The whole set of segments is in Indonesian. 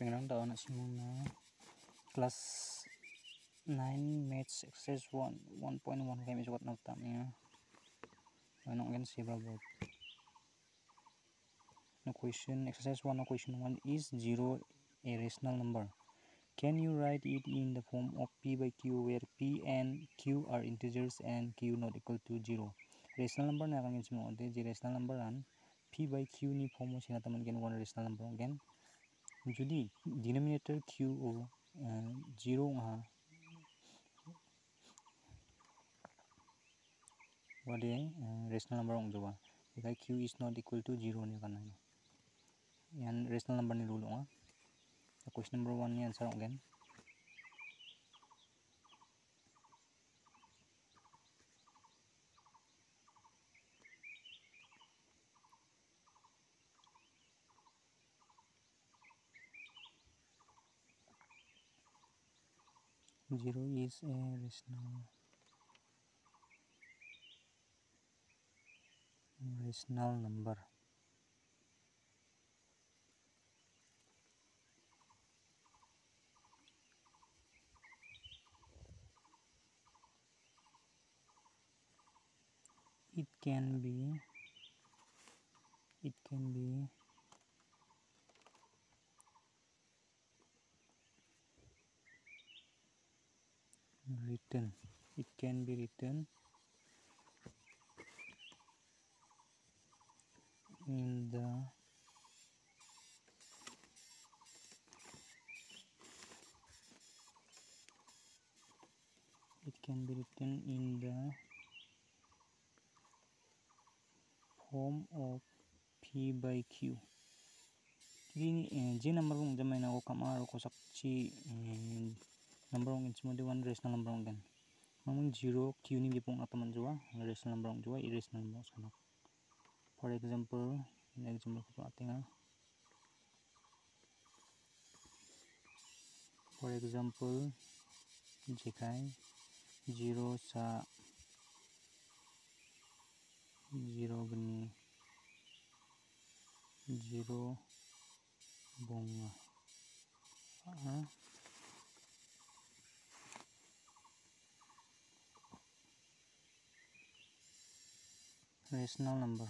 pengrang daw na simuna class 9 maths exercise 1 1.1 kami sukat na tamnya ano again si babot no question exercise 1 no question 1 is 0 a rational number. Can you write it in the form of p by q where p and q are integers and q not equal to 0 rational number na akan mo de rational number an p by q ni form sina taman gen one rational number again जो denominator Q o zero वादे rational number अंजोबा बेखाय q is not equal to zero ने rational number ने rule अंगा question number one ने answer अंगेन 0 is a rational number it can be. It can be written. It can be written in the it can be written in the form of p by q. Ini eh, j na ko kamaro ko sakchi eh, number inch mo di one rational number ong gan mamang zero q di pong ataman jua rational number jua irrational number sana for example in example ko atinga for example jekai zero sa zero gani zero bunga. Uh, rational number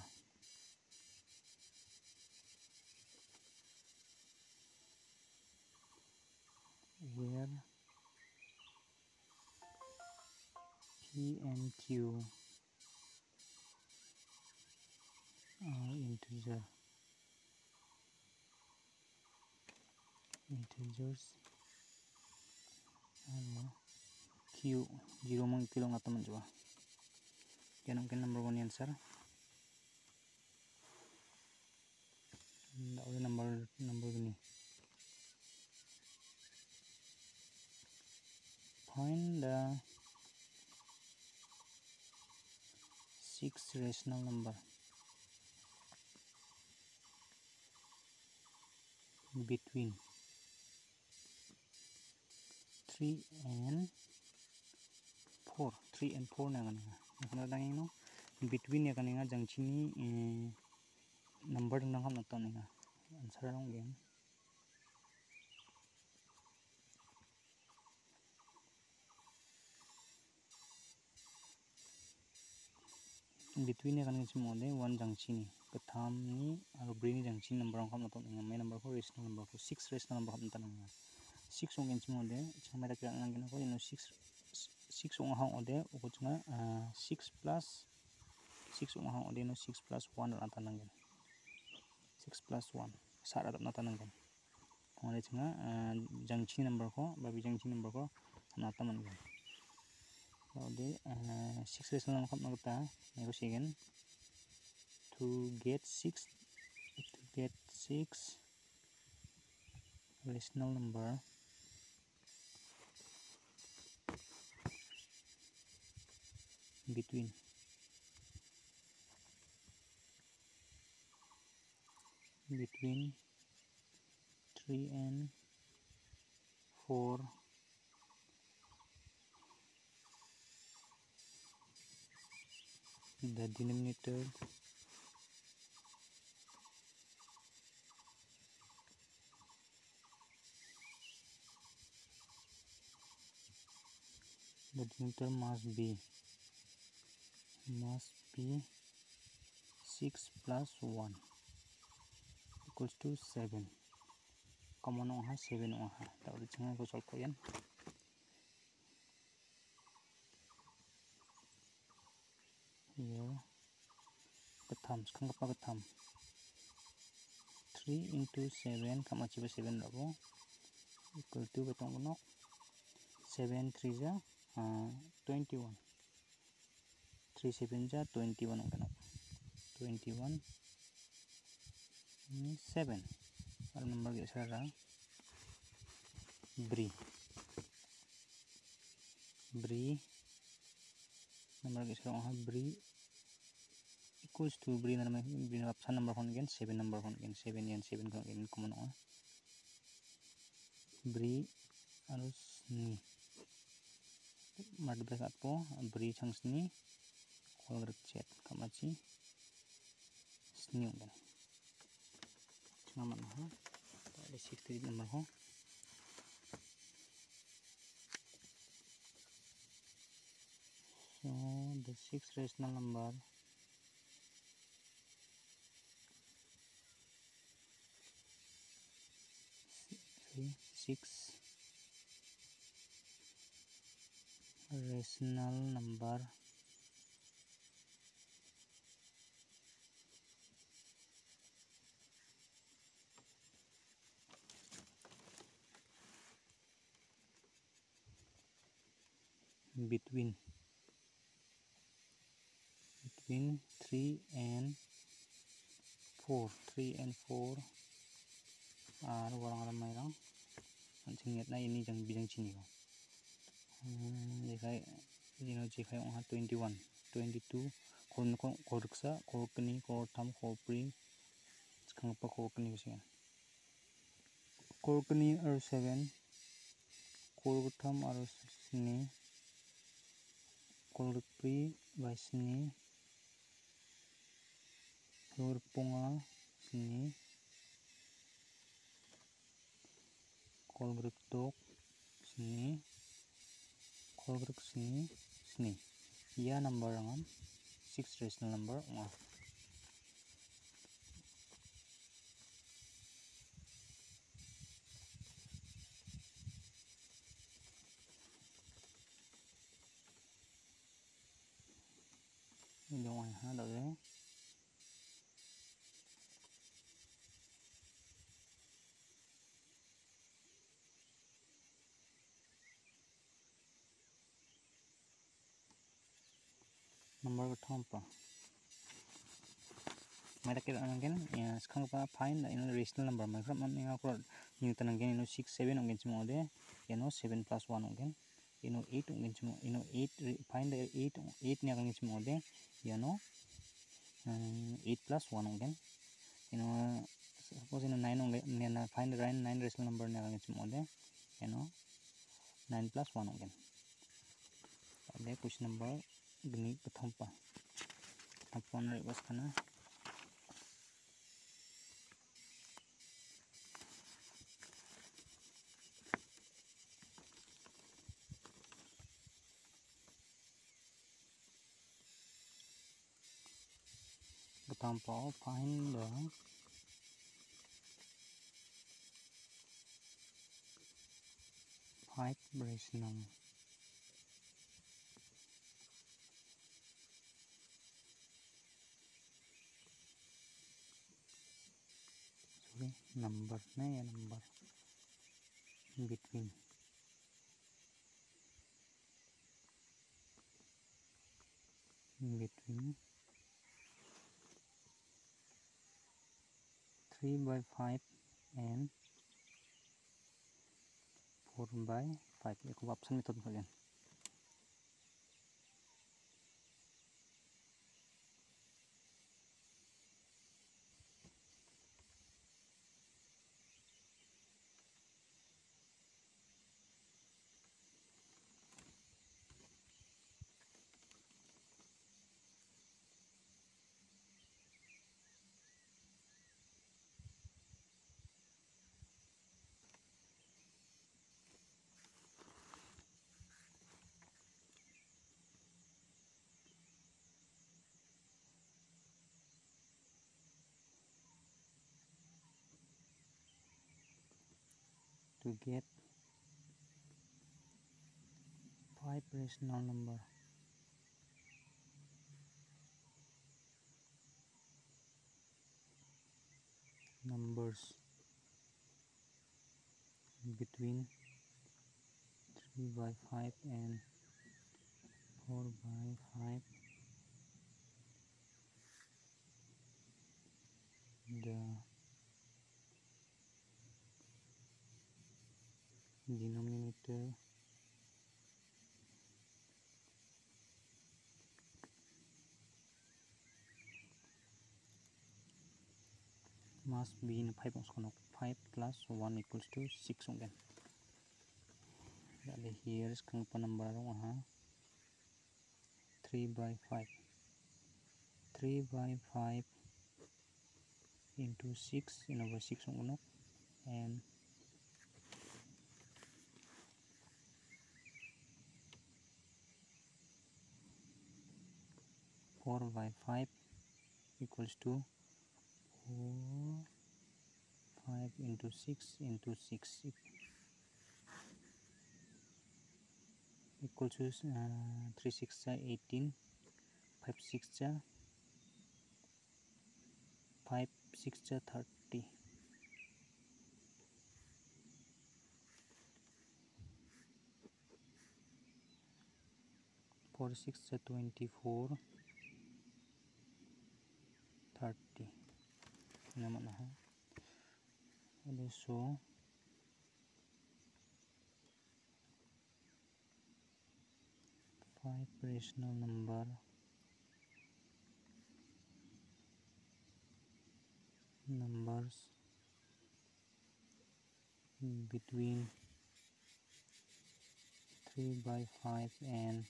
where p and q. Are integer. Integers. And q. 0 mong kilo nga teman juga Yan ang kill number 1 yan sir. Dauli number number gini. Find the six rational number. between 3 and 4 3 and 4 na ganun Nakalala no? Between ya kanina jang chini eh, number nang ham nagto nga answer lang game between ni kanin chimo de one jangchi ni katham ni aro bri ni jangchi number ham nagto nga mai number ko rational number ko 6 rational number ham tan nga 6 ong chimo de chama da kira nang ko no? 6 6 ong hang ode ko chunga 6 plus 6 ong hang ode no 6 plus 1 ran tan nga 6 plus 1 saat atap nata nangkan ngone chinga jangchi number ko babi jangchi number ko nata mangan de 6 rational number kap nagta nego sigen. To get 6 to get 6 rational number between. Between 3 and 4 the denominator. The denominator must be must be 6 plus 1 equals to 7 common oha 7 oha তাহলে ছেঙ্গা কো সলভ করেন ইয়া প্রথম ছেঙ্গা পা প্রথম 3 into 7 kamu coba 7 labo equal to betong nok 7 3 ja uh, 21 3 7 ja 21 ang kanok 21 ini 7 al number ge sara bri. Bri. Number ge sara bri equals to bri na naman bri na sa number hon gen 7 number hon gen 7 yan. 7 gen common on bri harus ni mad break po bri chang sni kol grek chat kamachi sni gen ngamat ha ada 60 number ho so the sixth rational number six rational number between between 3 and 4 3 and 4 are warang ram mai rang an ching yet na ini jang bijang chini ko lekai dino jekai onga 21 22 kon kon koruksa korkni kortam korpri skang pa korkni usian korkni ar 7 kortam ar 7 kolpri baisni lurpunga sini kolgruk dok sini kolgruk sini sini ia number angam 6 rational number 1 हाँ लग हैं। Number मैडा के खापा find in rational number मैं इनको six seven होगी मोदे सेवेन प्लस वन होगी। ಏನೋ ಏಯ್ಟ್ ಇಂಚು ಏನೋ ಏಯ್ಟ್ ಫೈಂಡ್ ಏಯ್ಟ್ ಏಯ್ಟ್ನಾಗ ಇಂಚ್ ಮಾಡಿದೆ ಏನೋ ಏಯ್ಟ್ ಪ್ಲಸ್ ಒನ್ ಹೋಗ್ಯಾನ ಏನೋ ಸಪೋಸ್ ಏನೋ ನೈನ್ ಹೋಗ್ಯ ಫೈಂಡ್ ರೈನ್ ನೈನ್ ರೆಸಲ್ ನಂಬರ್ನಾಗ ಇಂಚ್ ಮಾಡಿದೆ ಏನೋ नाइन प्लस वन हो गया अब कुछ नंबर गमी प्रथम पर अपन बस खाना but fine down. Pipe brace number. Sorry, number, na ya number. In between. In between. 3 by 5 and 4 by 5 aku option metode kalian to get 5 rational number. Numbers between 3 by 5 and 4 by 5 the denominator. Must be in 5 on 5 plus 1 equals to 6 again. Here is kang number aha 3 by 5 3 by 5 into 6 in over 6 unok and 4 by 5 equals to 4 5 into 6 into 6 equals to uh, 3 6 18 5 6 5 6 30 4 6 24 naman na ha so. Five rational number. Numbers. Between 3 by 5 and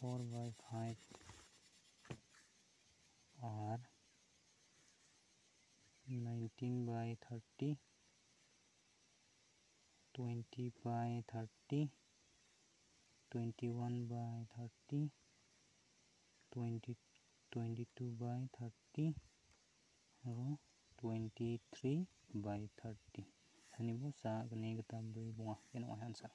4 by 5 are 19 by 30 20 by 30 21 by 30 20 22 by 30 23 by 30 Hani po sa ganay katabri bunga. Yan ang answer.